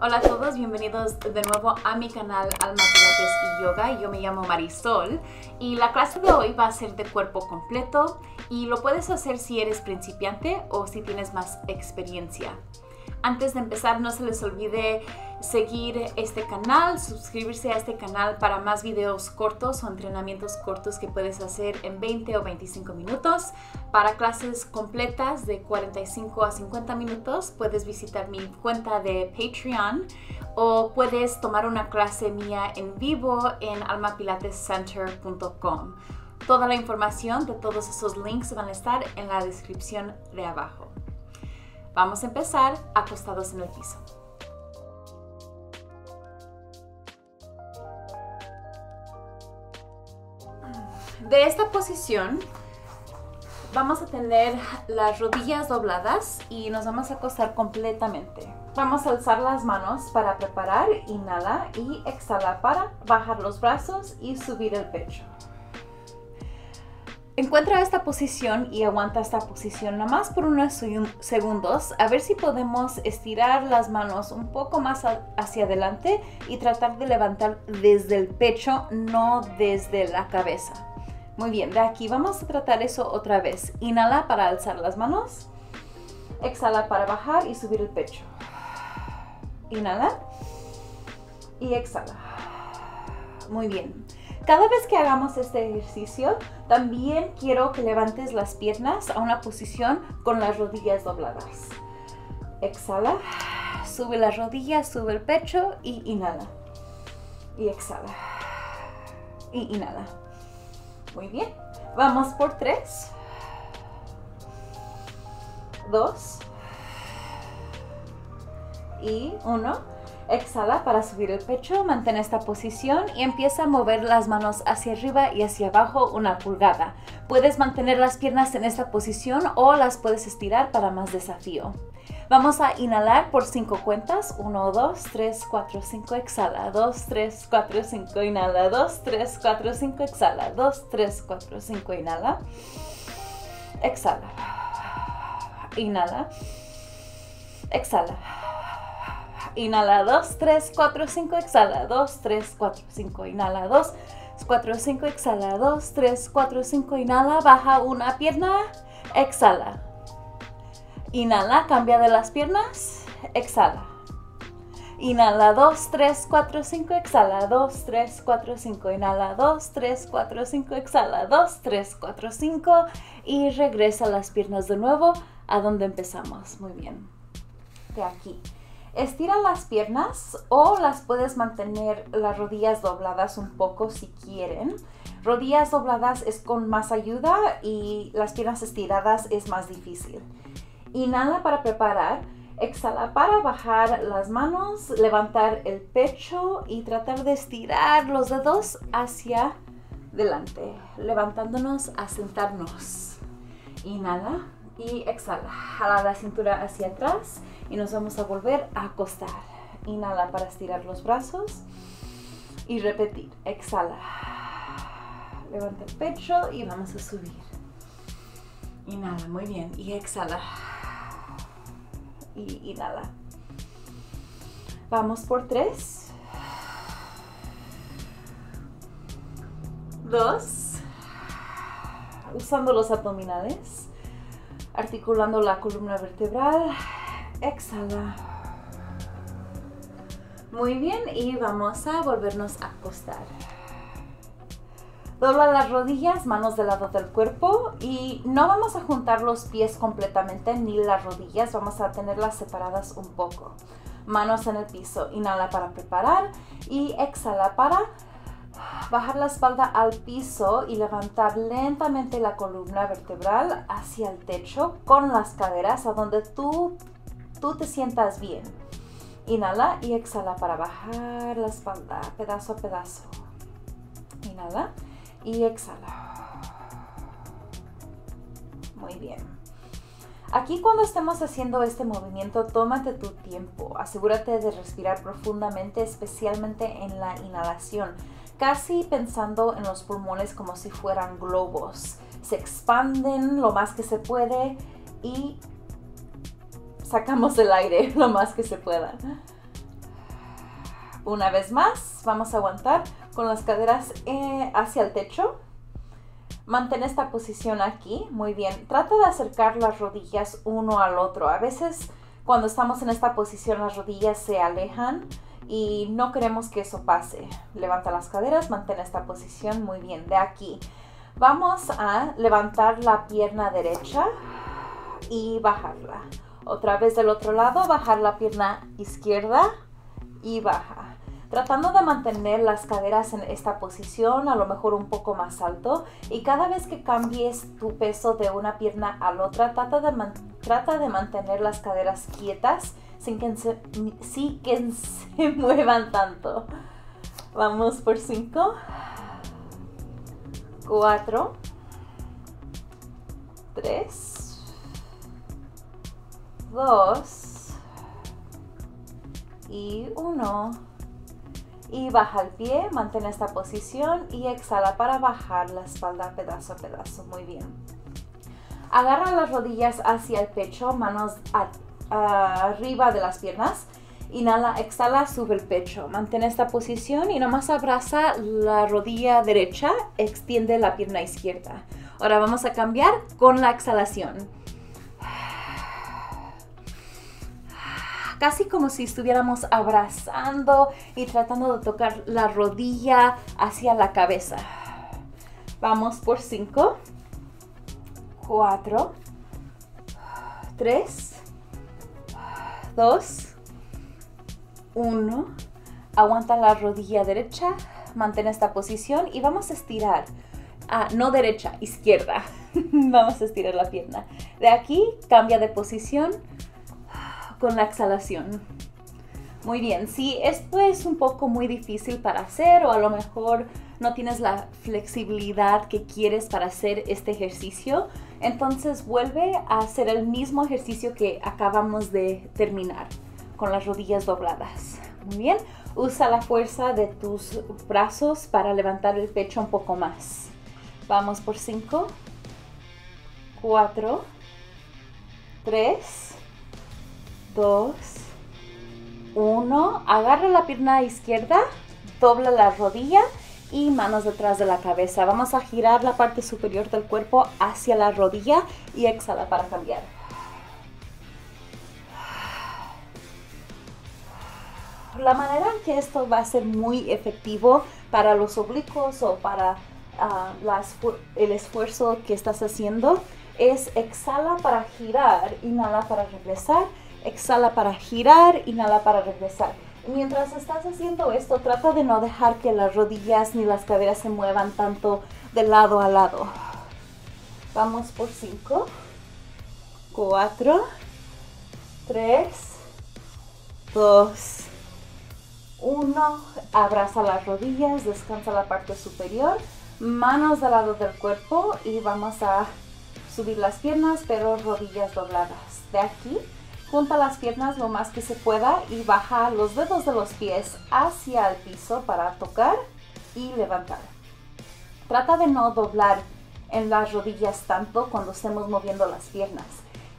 Hola a todos, bienvenidos de nuevo a mi canal Alma Pilates y Yoga. Yo me llamo Marisol y la clase de hoy va a ser de cuerpo completo y lo puedes hacer si eres principiante o si tienes más experiencia. Antes de empezar, no se les olvide seguir este canal, suscribirse a este canal para más videos cortos o entrenamientos cortos que puedes hacer en 20 o 25 minutos. Para clases completas de 45 a 50 minutos, puedes visitar mi cuenta de Patreon o puedes tomar una clase mía en vivo en almapilatescenter.com. Toda la información de todos esos links van a estar en la descripción de abajo. Vamos a empezar acostados en el piso. De esta posición vamos a tener las rodillas dobladas y nos vamos a acostar completamente. Vamos a alzar las manos para preparar, inhala y exhala para bajar los brazos y subir el pecho. Encuentra esta posición y aguanta esta posición nomás por unos segundos a ver si podemos estirar las manos un poco más hacia adelante y tratar de levantar desde el pecho, no desde la cabeza. Muy bien, de aquí vamos a tratar eso otra vez. Inhala para alzar las manos. Exhala para bajar y subir el pecho. Inhala y exhala. Muy bien. Cada vez que hagamos este ejercicio, también quiero que levantes las piernas a una posición con las rodillas dobladas. Exhala, sube las rodillas, sube el pecho y inhala. Y exhala. Y inhala. Muy bien. Vamos por tres. Dos. Y uno. Exhala para subir el pecho, mantén esta posición y empieza a mover las manos hacia arriba y hacia abajo una pulgada. Puedes mantener las piernas en esta posición o las puedes estirar para más desafío. Vamos a inhalar por 5 cuentas. 1, 2, 3, 4, 5, exhala. 2, 3, 4, 5, inhala. 2, 3, 4, 5, exhala. 2, 3, 4, 5, inhala. Exhala. Inhala. Exhala. Inhala 2, 3, 4, 5, exhala 2, 3, 4, 5, inhala 2, 4, 5, exhala 2, 3, 4, 5, inhala, baja una pierna, exhala. Inhala, cambia de las piernas, exhala. Inhala 2, 3, 4, 5, exhala 2, 3, 4, 5, inhala 2, 3, 4, 5, exhala 2, 3, 4, 5 y regresa las piernas de nuevo a donde empezamos. Muy bien. De aquí. Estira las piernas o las puedes mantener las rodillas dobladas un poco si quieren. Rodillas dobladas es con más ayuda y las piernas estiradas es más difícil. Inhala para preparar. Exhala para bajar las manos, levantar el pecho y tratar de estirar los dedos hacia delante, levantándonos a sentarnos. Inhala y exhala. Jala la cintura hacia atrás y nos vamos a volver a acostar. Inhala para estirar los brazos y repetir. Exhala. Levanta el pecho y vamos a subir. Inhala, muy bien. Y exhala. Y inhala. Vamos por tres. Dos. Usando los abdominales articulando la columna vertebral. Exhala. Muy bien, y vamos a volvernos a acostar. Dobla las rodillas, manos del lado del cuerpo y no vamos a juntar los pies completamente ni las rodillas, vamos a tenerlas separadas un poco. Manos en el piso, inhala para preparar y exhala para bajar la espalda al piso y levantar lentamente la columna vertebral hacia el techo con las caderas a donde tú, tú te sientas bien. Inhala y exhala para bajar la espalda pedazo a pedazo. Inhala y exhala. Muy bien. Aquí cuando estemos haciendo este movimiento, tómate tu tiempo. Asegúrate de respirar profundamente, especialmente en la inhalación casi pensando en los pulmones como si fueran globos. Se expanden lo más que se puede y sacamos el aire lo más que se pueda. Una vez más, vamos a aguantar con las caderas eh, hacia el techo. Mantén esta posición aquí, muy bien. Trata de acercar las rodillas uno al otro. A veces cuando estamos en esta posición las rodillas se alejan y no queremos que eso pase. Levanta las caderas, mantén esta posición muy bien. De aquí vamos a levantar la pierna derecha y bajarla. Otra vez del otro lado, bajar la pierna izquierda y baja. Tratando de mantener las caderas en esta posición, a lo mejor un poco más alto. Y cada vez que cambies tu peso de una pierna a la otra, trata de, mantener las caderas quietas sin que se, sin que se muevan tanto. Vamos por 5, 4, 3, 2 y 1 y baja el pie, mantén esta posición y exhala para bajar la espalda pedazo a pedazo. Muy bien. Agarra las rodillas hacia el pecho, manos arriba de las piernas. Inhala, exhala, sube el pecho. Mantén esta posición y nomás abraza la rodilla derecha, extiende la pierna izquierda. Ahora vamos a cambiar con la exhalación. Casi como si estuviéramos abrazando y tratando de tocar la rodilla hacia la cabeza. Vamos por 5, 4, 3, 2, 1. Aguanta la rodilla derecha, mantén esta posición y vamos a estirar. Ah, no derecha, izquierda. vamos a estirar la pierna. De aquí, cambia de posición con la exhalación. Muy bien, si esto es un poco muy difícil para hacer o a lo mejor no tienes la flexibilidad que quieres para hacer este ejercicio, entonces vuelve a hacer el mismo ejercicio que acabamos de terminar con las rodillas dobladas. Muy bien, usa la fuerza de tus brazos para levantar el pecho un poco más. Vamos por 5, 4, 3, 2, 1. Agarra la pierna izquierda, dobla la rodilla y manos detrás de la cabeza. Vamos a girar la parte superior del cuerpo hacia la rodilla y exhala para cambiar. La manera en que esto va a ser muy efectivo para los oblicuos o para ah, el esfuerzo que estás haciendo es exhala para girar, inhala para regresar exhala para girar, inhala para regresar. Mientras estás haciendo esto, trata de no dejar que las rodillas ni las caderas se muevan tanto de lado a lado. Vamos por 5, 4, 3, 2, 1. Abraza las rodillas, descansa la parte superior, manos del lado del cuerpo y vamos a subir las piernas, pero rodillas dobladas. De aquí Junta las piernas lo más que se pueda y baja los dedos de los pies hacia el piso para tocar y levantar. Trata de no doblar en las rodillas tanto cuando estemos moviendo las piernas.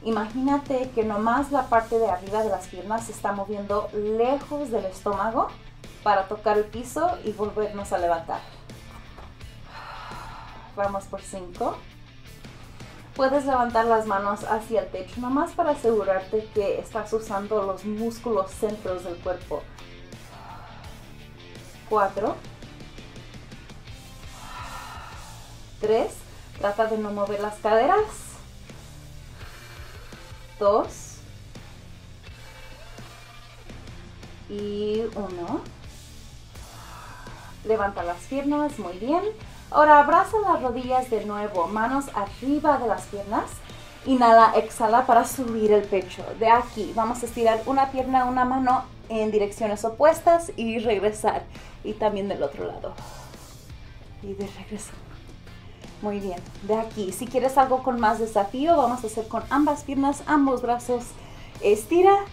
Imagínate que nomás la parte de arriba de las piernas se está moviendo lejos del estómago para tocar el piso y volvernos a levantar. Vamos por 5. Puedes levantar las manos hacia el techo, nomás para asegurarte que estás usando los músculos centros del cuerpo. 4. 3. Trata de no mover las caderas. 2. Y 1. Levanta las piernas, muy bien. Ahora abraza las rodillas de nuevo, manos arriba de las piernas. Inhala, exhala para subir el pecho. De aquí vamos a estirar una pierna, una mano en direcciones opuestas y regresar. Y también del otro lado. Y de regreso. Muy bien. De aquí, si quieres algo con más desafío, vamos a hacer con ambas piernas, ambos brazos. Estira,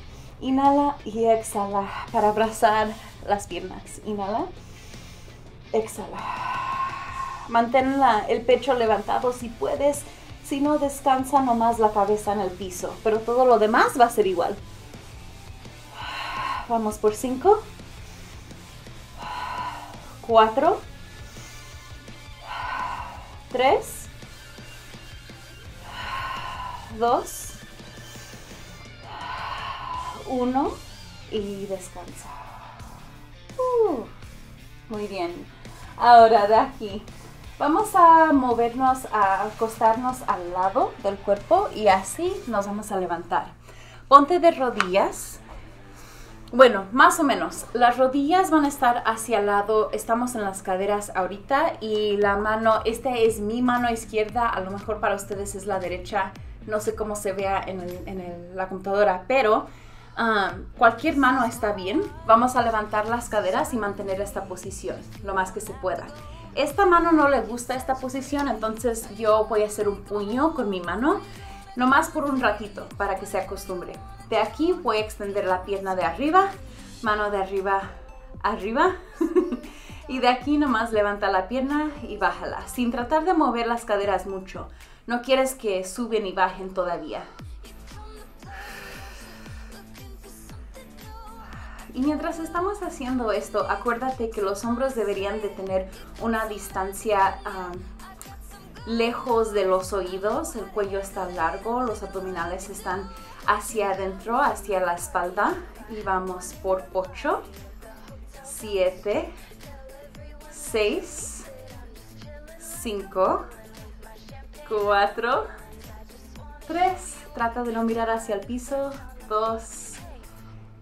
inhala y exhala para abrazar las piernas. Inhala, exhala. Mantén el pecho levantado si puedes. Si no, descansa nomás la cabeza en el piso. Pero todo lo demás va a ser igual. Vamos por 5, cuatro, tres, dos, uno y descansa. Uh, muy bien. Ahora de aquí vamos a movernos, a acostarnos al lado del cuerpo y así nos vamos a levantar. Ponte de rodillas. Bueno, más o menos. Las rodillas van a estar hacia el lado. Estamos en las caderas ahorita y la mano, esta es mi mano izquierda. A lo mejor para ustedes es la derecha. No sé cómo se vea en, la computadora, pero um, cualquier mano está bien. Vamos a levantar las caderas y mantener esta posición lo más que se pueda. Esta mano no le gusta esta posición, entonces yo voy a hacer un puño con mi mano nomás por un ratito para que se acostumbre. De aquí voy a extender la pierna de arriba, mano de arriba, arriba. y de aquí nomás levanta la pierna y bájala, sin tratar de mover las caderas mucho. No quieres que suben y bajen todavía. Y mientras estamos haciendo esto, acuérdate que los hombros deberían de tener una distancia ah, lejos de los oídos, el cuello está largo, los abdominales están hacia adentro, hacia la espalda. Y vamos por 8, 7, 6, 5, 4, 3. Trata de no mirar hacia el piso. 2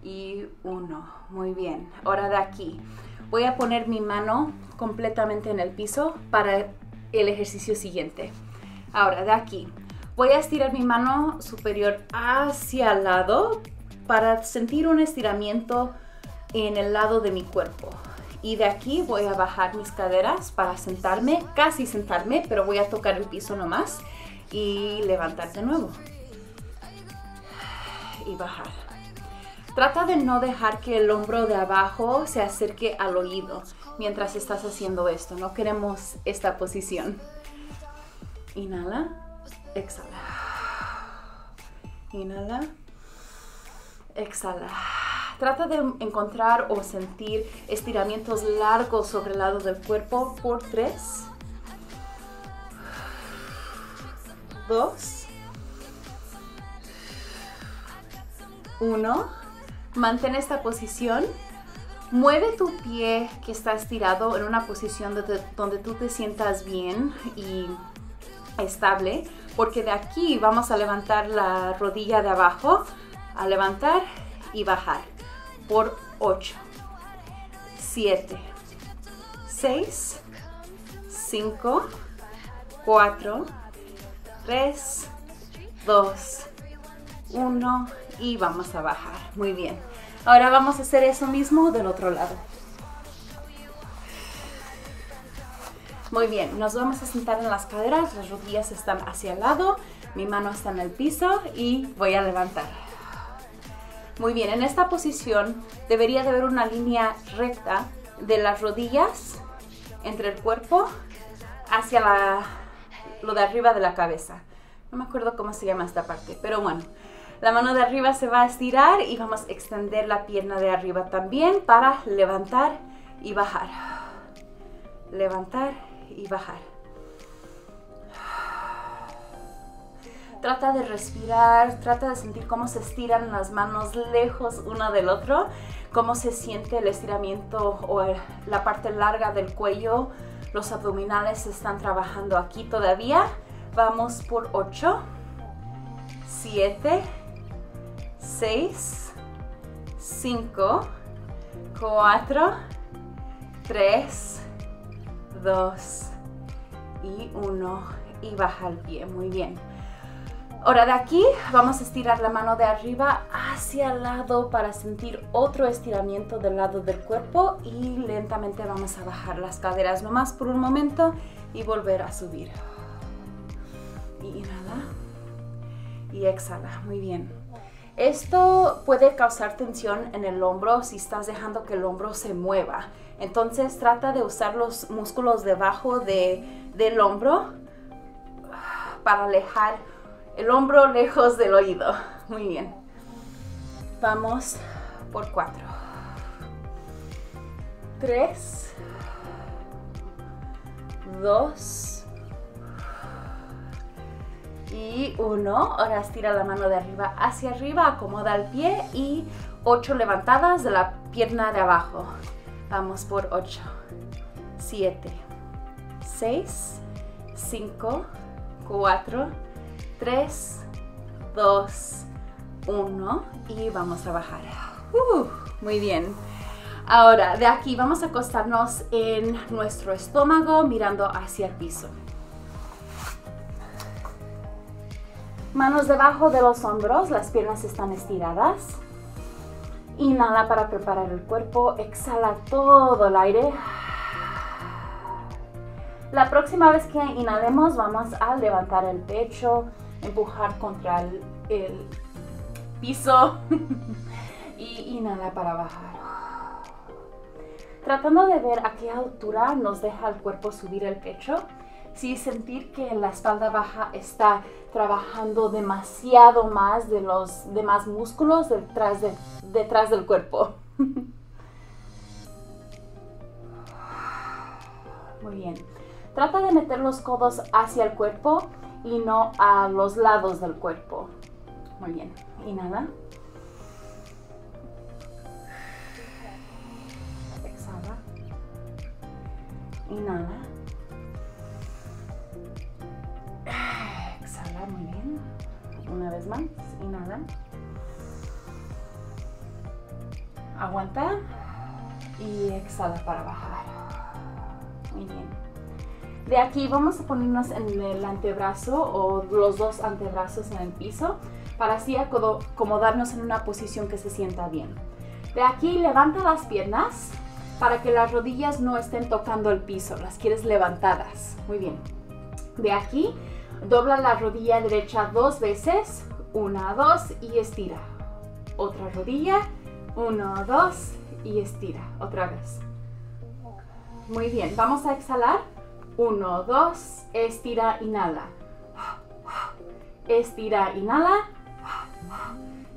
y 1. Muy bien. Ahora de aquí. Voy a poner mi mano completamente en el piso para el ejercicio siguiente. Ahora, de aquí, voy a estirar mi mano superior hacia el lado para sentir un estiramiento en el lado de mi cuerpo. Y de aquí voy a bajar mis caderas para sentarme, casi sentarme, pero voy a tocar el piso nomás y levantar de nuevo. Y bajar. Trata de no dejar que el hombro de abajo se acerque al oído mientras estás haciendo esto. No queremos esta posición. Inhala, exhala. Inhala, exhala. Trata de encontrar o sentir estiramientos largos sobre el lado del cuerpo por tres, dos, uno. Mantén esta posición. Mueve tu pie que está estirado en una posición donde, tú te sientas bien y estable, porque de aquí vamos a levantar la rodilla de abajo, a levantar y bajar por 8, 7, 6, 5, 4, 3, 2, 1 y vamos a bajar. Muy bien. Ahora vamos a hacer eso mismo del otro lado. Muy bien, nos vamos a sentar en las caderas, las rodillas están hacia el lado, mi mano está en el piso y voy a levantar. Muy bien, en esta posición debería de haber una línea recta de las rodillas entre el cuerpo hacia la, lo de arriba de la cabeza. No me acuerdo cómo se llama esta parte, pero bueno, la mano de arriba se va a estirar y vamos a extender la pierna de arriba también para levantar y bajar. Levantar y bajar. Trata de respirar, trata de sentir cómo se estiran las manos lejos una del otro, cómo se siente el estiramiento o la parte larga del cuello. Los abdominales están trabajando aquí todavía. Vamos por 8, 7, 6, 5, 4, 3, 2 y 1 y baja el pie, muy bien. Ahora de aquí vamos a estirar la mano de arriba hacia el lado para sentir otro estiramiento del lado del cuerpo y lentamente vamos a bajar las caderas nomás por un momento y volver a subir. Y inhala y exhala, muy bien. Esto puede causar tensión en el hombro si estás dejando que el hombro se mueva. Entonces trata de usar los músculos debajo de, del hombro para alejar el hombro lejos del oído. Muy bien. Vamos por cuatro. Tres. dos y uno. Ahora estira la mano de arriba hacia arriba, acomoda el pie y ocho levantadas de la pierna de abajo. Vamos por ocho, siete, seis, cinco, cuatro, tres, dos, uno y vamos a bajar. Uh, muy bien. Ahora, de aquí vamos a acostarnos en nuestro estómago mirando hacia el piso. Manos debajo de los hombros, las piernas están estiradas. Inhala para preparar el cuerpo, exhala todo el aire. La próxima vez que inhalemos vamos a levantar el pecho, empujar contra el, el piso y inhala para bajar. Tratando de ver a qué altura nos deja el cuerpo subir el pecho sí sentir que la espalda baja está trabajando demasiado más de los demás músculos detrás, de, detrás del cuerpo. Muy bien. Trata de meter los codos hacia el cuerpo y no a los lados del cuerpo. Muy bien. Inhala. Exhala. Inhala. muy bien. Una vez más, inhala. Aguanta y exhala para bajar. Muy bien. De aquí vamos a ponernos en el antebrazo o los dos antebrazos en el piso para así acomodarnos en una posición que se sienta bien. De aquí levanta las piernas para que las rodillas no estén tocando el piso, las quieres levantadas. Muy bien. De aquí Dobla la rodilla derecha dos veces. Una, dos y estira. Otra rodilla. Uno, dos y estira. Otra vez. Muy bien. Vamos a exhalar. Uno, dos. Estira, inhala. Estira, inhala.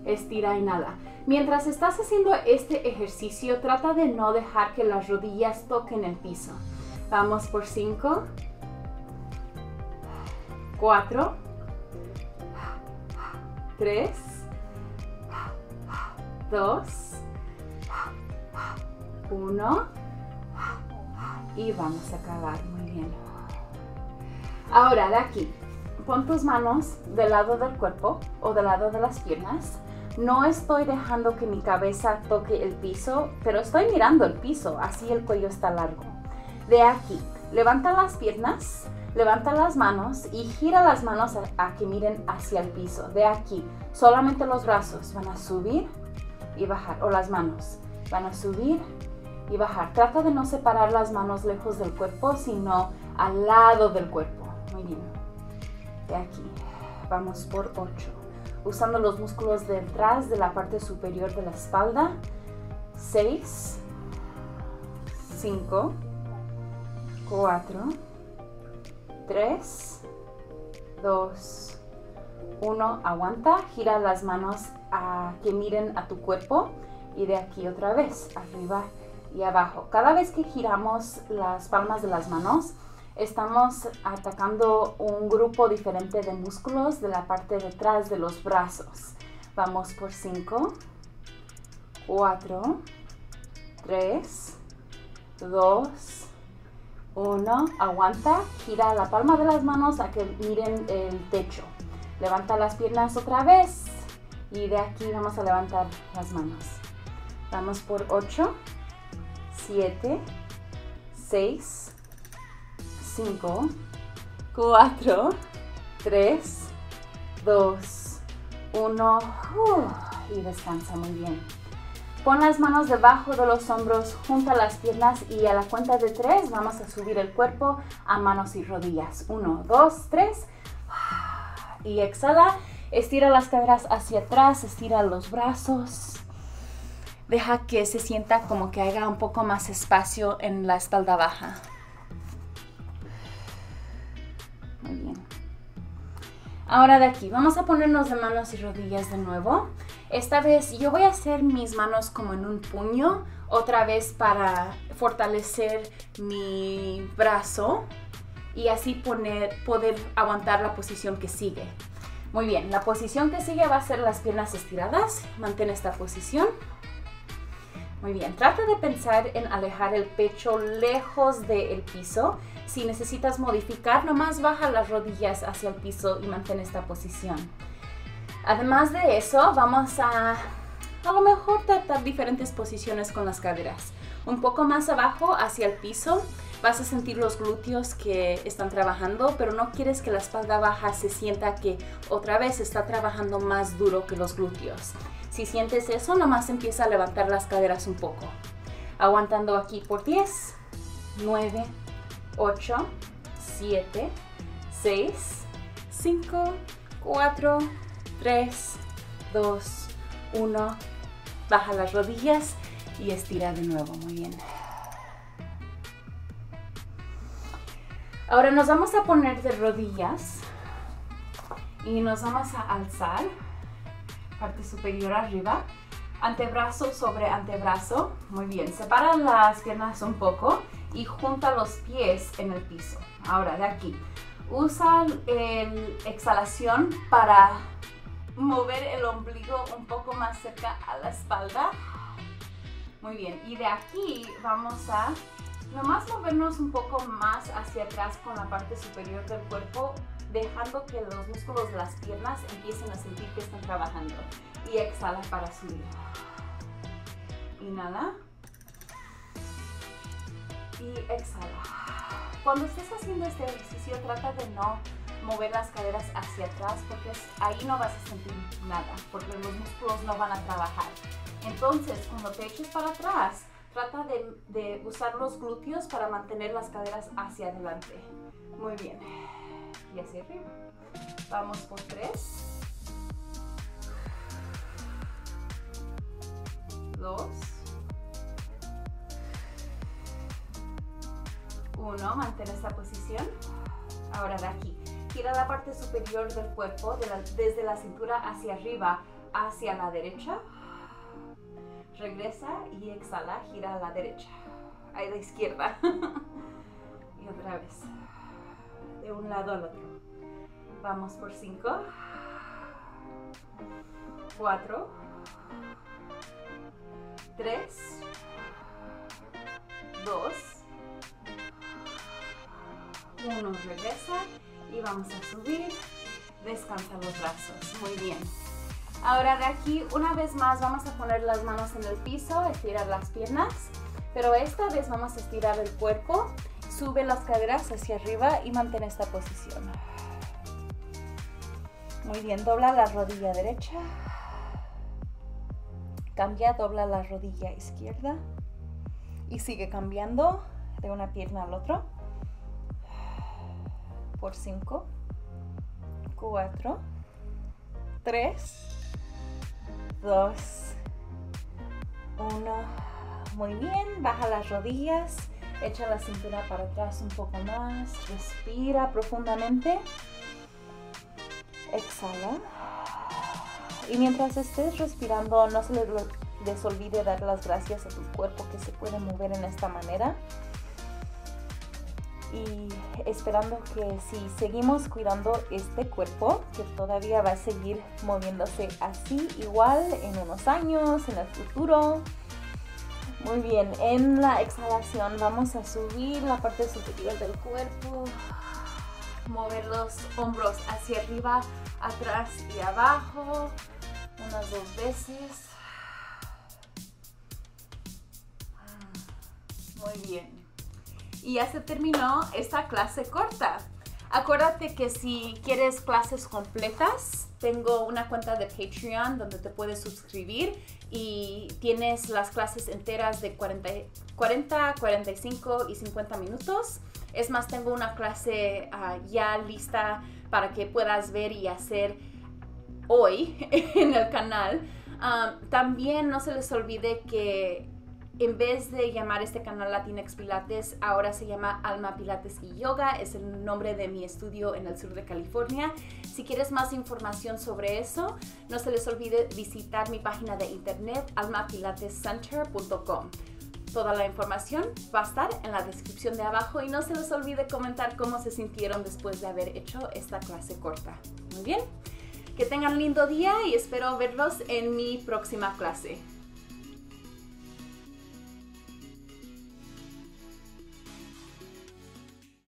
Estira, inhala. Mientras estás haciendo este ejercicio, trata de no dejar que las rodillas toquen el piso. Vamos por cinco. 4, 3, 2, 1 y vamos a acabar muy bien. Ahora de aquí, pon tus manos del lado del cuerpo o del lado de las piernas. No estoy dejando que mi cabeza toque el piso, pero estoy mirando el piso, así el cuello está largo. De aquí, levanta las piernas Levanta las manos y gira las manos a, que miren hacia el piso. De aquí, solamente los brazos van a subir y bajar, o las manos van a subir y bajar. Trata de no separar las manos lejos del cuerpo, sino al lado del cuerpo. Muy bien. De aquí, vamos por 8. Usando los músculos detrás de la parte superior de la espalda. 6, 5, 4, 3, 2, 1. Aguanta, gira las manos a que miren a tu cuerpo y de aquí otra vez, arriba y abajo. Cada vez que giramos las palmas de las manos, estamos atacando un grupo diferente de músculos de la parte detrás de los brazos. Vamos por 5, 4, 3, 2, uno, aguanta, gira la palma de las manos a que miren el techo. Levanta las piernas otra vez y de aquí vamos a levantar las manos. Vamos por 8, 7, 6, 5, 4, 3, 2, 1 y descansa muy bien. Pon las manos debajo de los hombros, junta las piernas y a la cuenta de tres vamos a subir el cuerpo a manos y rodillas. Uno, dos, tres. Y exhala. Estira las caderas hacia atrás, estira los brazos. Deja que se sienta como que haga un poco más espacio en la espalda baja. Muy bien. Ahora de aquí, vamos a ponernos de manos y rodillas de nuevo. Esta vez yo voy a hacer mis manos como en un puño, otra vez para fortalecer mi brazo. y así poner, poder aguantar la posición que sigue. Muy bien, la posición que sigue va a ser las piernas estiradas. Mantén esta posición. Muy bien, trata de pensar en alejar el pecho lejos del piso. Si necesitas modificar, nomás baja las rodillas hacia el piso y mantén esta posición. Además de eso, vamos a a lo mejor tratar diferentes posiciones con las caderas. Un poco más abajo hacia el piso vas a sentir los glúteos que están trabajando, pero no quieres que la espalda baja se sienta que otra vez está trabajando más duro que los glúteos. Si sientes eso, nomás empieza a levantar las caderas un poco. Aguantando aquí por 10, 9, 8, 7, 6, 5, 4, 3, 2, 1. Baja las rodillas y estira de nuevo. Muy bien. Ahora nos vamos a poner de rodillas y nos vamos a alzar, parte superior arriba, antebrazo sobre antebrazo. Muy bien, separa las piernas un poco y junta los pies en el piso. Ahora, de aquí, usa el exhalación para mover el ombligo un poco más cerca a la espalda. Muy bien, y de aquí vamos a Nomás movernos un poco más hacia atrás con la parte superior del cuerpo, dejando que los músculos de las piernas empiecen a sentir que están trabajando. Y exhala para subir. Inhala. Y exhala. Cuando estés haciendo este ejercicio, trata de no mover las caderas hacia atrás porque ahí no vas a sentir nada, porque los músculos no van a trabajar. Entonces, cuando te eches para atrás, Trata de, usar los glúteos para mantener las caderas hacia adelante. Muy bien. Y hacia arriba. Vamos por tres. Dos. Uno. Mantén esta posición. Ahora de aquí. Gira la parte superior del cuerpo desde la cintura hacia arriba, hacia la derecha regresa y exhala, gira a la derecha, a la izquierda. y otra vez, de un lado al otro. Vamos por cinco, cuatro, tres, dos, uno, regresa y vamos a subir, descansa los brazos, muy bien. Ahora de aquí, una vez más, vamos a poner las manos en el piso, estirar las piernas, pero esta vez vamos a estirar el cuerpo, sube las caderas hacia arriba y mantén esta posición. Muy bien, dobla la rodilla derecha, cambia, dobla la rodilla izquierda y sigue cambiando de una pierna al otro. Por 5, 4, 3, dos, uno. Muy bien, baja las rodillas, echa la cintura para atrás un poco más, respira profundamente, exhala. Y mientras estés respirando, no se les olvide dar las gracias a tu cuerpo que se puede mover en esta manera y esperando que si seguimos cuidando este cuerpo, que todavía va a seguir moviéndose así igual en unos años, en el futuro. Muy bien, en la exhalación vamos a subir la parte superior del cuerpo, mover los hombros hacia arriba, atrás y abajo, unas dos veces. Muy bien y ya se terminó esta clase corta. Acuérdate que si quieres clases completas, tengo una cuenta de Patreon donde te puedes suscribir y tienes las clases enteras de 40, 40 45 y 50 minutos. Es más, tengo una clase ah, ya lista para que puedas ver y hacer hoy en el canal. Ah, también no se les olvide que en vez de llamar este canal Latinx Pilates, ahora se llama Alma Pilates y Yoga. Es el nombre de mi estudio en el sur de California. Si quieres más información sobre eso, no se les olvide visitar mi página de internet almapilatescenter.com. Toda la información va a estar en la descripción de abajo y no se les olvide comentar cómo se sintieron después de haber hecho esta clase corta. Muy bien, que tengan lindo día y espero verlos en mi próxima clase.